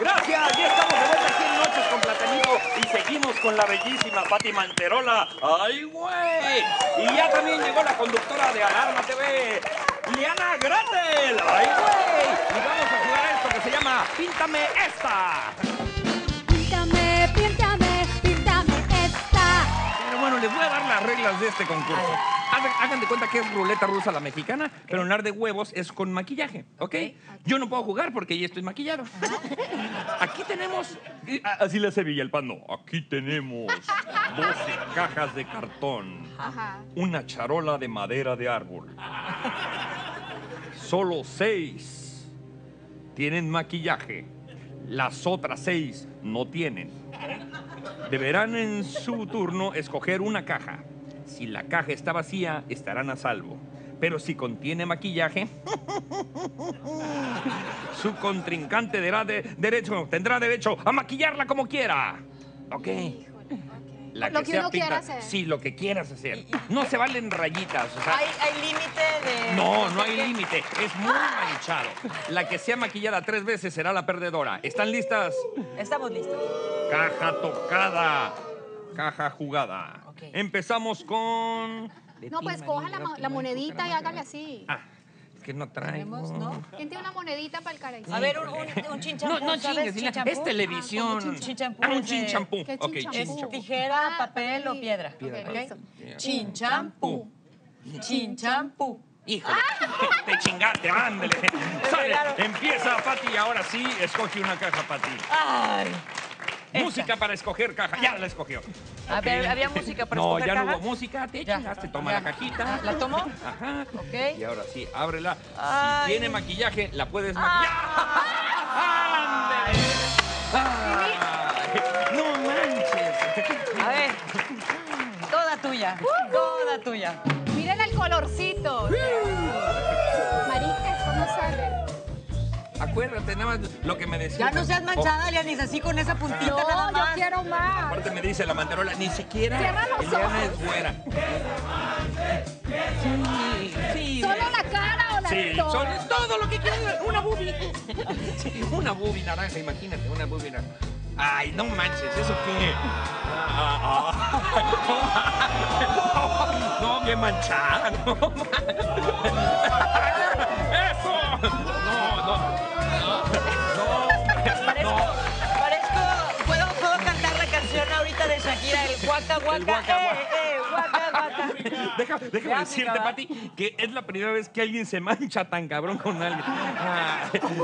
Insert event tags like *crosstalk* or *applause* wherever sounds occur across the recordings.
Gracias, ya estamos de vuelta aquí en Noches con Platanito y seguimos con la bellísima Pati Manterola. ¡Ay, güey! Y ya también llegó la conductora de Alarma TV, Liana Gratel. ¡Ay, güey! Y vamos a jugar esto que se llama Píntame esta. De este concurso. Hagan, hagan de cuenta que es ruleta rusa la mexicana, pero en lar de huevos es con maquillaje, ¿ok? Yo no puedo jugar porque ya estoy maquillado. Aquí tenemos... y- a- Así le hace Villalpando. Aquí tenemos 12 cajas de cartón, Ajá. una charola de madera de árbol. Solo seis tienen maquillaje. Las otras seis no tienen. Deberán en su turno escoger una caja. Si la caja está vacía, estarán a salvo. Pero si contiene maquillaje, *laughs* su contrincante tendrá, de- derecho, tendrá derecho a maquillarla como quiera. ¿Ok? La Lo que sea uno quiera hacer. Sí, lo que quieras hacer. No se valen rayitas. O sea, ¿Hay, hay límite de.? no, no hay límite. Es muy manchado. La que sea maquillada tres veces será la perdedora. ¿Están listas? Estamos listos. Caja tocada. Caja jugada. Empezamos con. No, pues coja la, mo- la monedita y hágale así. Ah, es que no traigo. ¿no? ¿Quién tiene una monedita para el caracol? A ver, un, un, un chinchampú. No, no chingues, Chinchampú. es televisión. Ah, como chinchampú Ah, un de- chinchampú. ¿Qué Ok, chinchampú? Es chinchampú. tijera, Ah, papel o piedra. Piedra, Ok. listo. Chinchampú. Chinchampú. Híjole, te chingaste, ándale. Sale, empieza Pati, ahora sí, escoge una caja, Pati. Ay. *laughs* Música para escoger caja, ya la escogió. A ver, ¿había música para No, escoger ya no caja? hubo música, te Ya, chingaste, toma ya. la cajita. ¿La tomo? Ajá. Ok. Y ahora sí, ábrela. Ay. Si tiene maquillaje, la puedes maquillar. ¡Ándale! Ay, *laughs* ¡No manches! A ver. Toda tuya. Toda tuya. Miren el colorcito. Acuérdate, nada más lo que me decía. Ya no seas manchada, Lianis, así con esa puntita No, nada yo más. quiero más. Aparte me dice la manterola, ni siquiera Eliana es güera. Sí, sí. ¿Solo la cara o la Sí, todo? son- es todo lo que quiero ver, una boobie. *laughs* Sí, una boobie naranja, imagínate, una boobie naranja. Ay, no manches, ¿eso qué? Ah, ah, ah. No, bien manchada, no. ¡Eso! *laughs* Shakira, el guaca guaca, El guaca, eh, guaca. eh, guaca guaca. *laughs* Deja- déjame decirte, Pati, que es la primera vez que alguien se mancha tan cabrón con alguien. *laughs*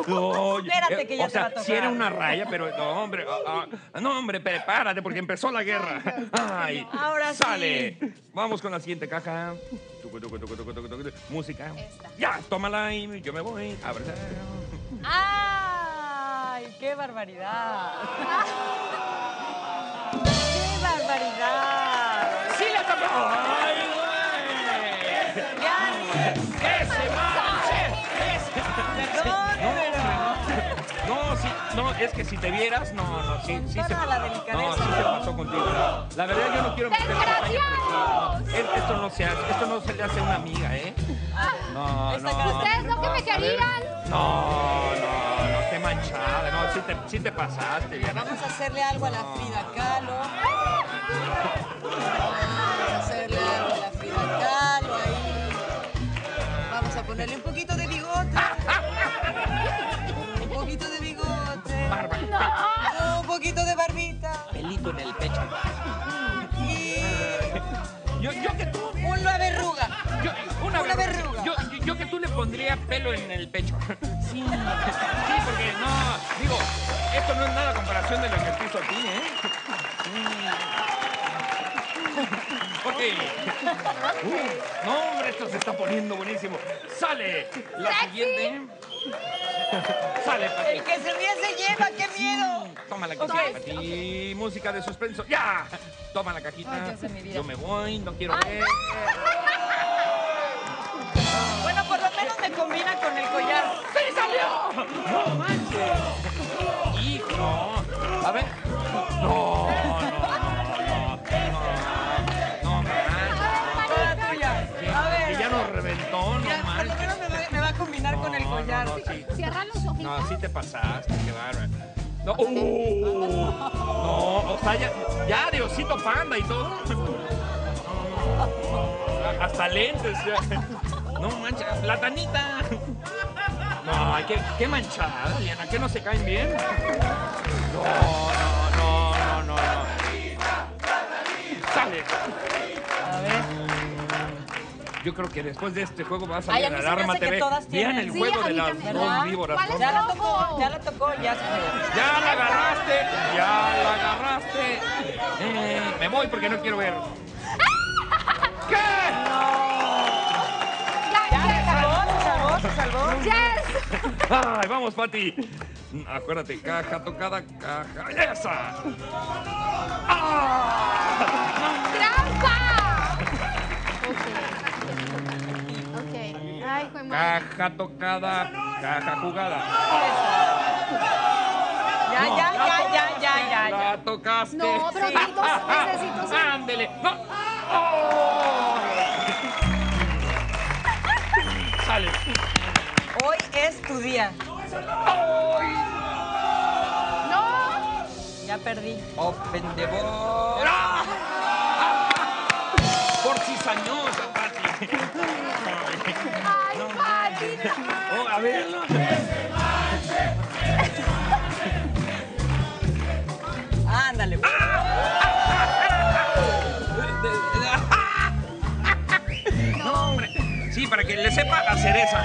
No, Espérate que ya o te sea, va a tocar. si era una raya, pero no, hombre, ah, ah, no, hombre, prepárate porque empezó la guerra. Ay, Ahora sí. sale. Vamos con la siguiente caja. Tucu, tucu, tucu. Música. Esta. Ya, tómala y yo me voy. Abrazo. ¡Ay, qué barbaridad! *laughs* ¡Ay, güey! ¡Que se manche! ¡Que se- perdón, No, pero... No, sí, no, es que si te vieras, no, no, sí, sí se la No, sí se pasó contigo. La, la verdad, yo no quiero meter ¡Desgraciados! Es- Esto no se hace, esto no se le hace a una amiga, ¿eh? No, Esta no. ¿Ustedes no que me querían? No, no, no, qué manchada, no, sí te, sí te pasaste, bien. Vamos a hacerle algo a la Frida Kahlo. Ponerle un poquito de bigote. Un poquito de bigote. Barba, Un poquito de barbita. pelito en el pecho. Y Yo, yo que tú, una verruga. yo, una, Una verruga. verruga. Yo, yo, que tú le pondría pelo en el pecho. Sí, sí, porque no, digo, esto no es nada a comparación de lo que hizo a ti, ¿eh? Uh, no, hombre, esto se está poniendo buenísimo. Sale la siguiente. Sale, Pati. El que se ríe se lleva, qué miedo. Toma la cajita, Pati. Música de suspenso. ¡Ya! Toma la cajita. Ay, Dios de mi vida. Yo me voy, no quiero Ay. ver. Bueno, por lo menos me combina con el collar. ¡Sí salió! ¡No manches! ¡Hijo! no. A ver. No. Sí. Cierra los ojitos. No, sí te pasaste, qué bárbaro. No, uh, no, o sea, ya, ya de osito panda y todo. No, *laughs* Hasta lentes. ya. No mancha, platanita. No, ay, qué, qué manchada, Diana, que no se caen bien. No, no, no, Yo creo que después de este juego va a me alarma TV. Vean el juego de las también. dos víboras. ¿Cuál es Ya la tocó, ya la tocó, ya se me... Ya la agarraste, ya la agarraste. Eh, me voy porque no quiero ver. *laughs* ¿Qué? Ya se salvó, se salvó, se salvó. Yes. *laughs* Ay, vamos, Pati. Acuérdate, caja tocada, caja. ¡Esa! ¡Ah! ¡Trampa! Fue mal. Caja tocada, caja jugada. Ya, ya, ya, ya, ya, ya, ya. La tocaste. No, pero necesito, necesito ser- Ándele. No. ¡Oh! *laughs* Sale. Hoy es tu día. No. Ya perdí. Open the ball. ¡Ah! Por cizañosa, Pati. Oh, a ver. Ándale. Pues. No, hombre. Sí, para que le sepa la cereza.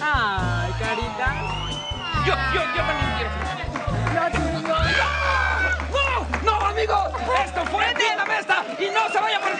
Ay, carita. Yo, yo, yo también quiero. No, no, amigos, esto fue de la Mesta y no se vaya por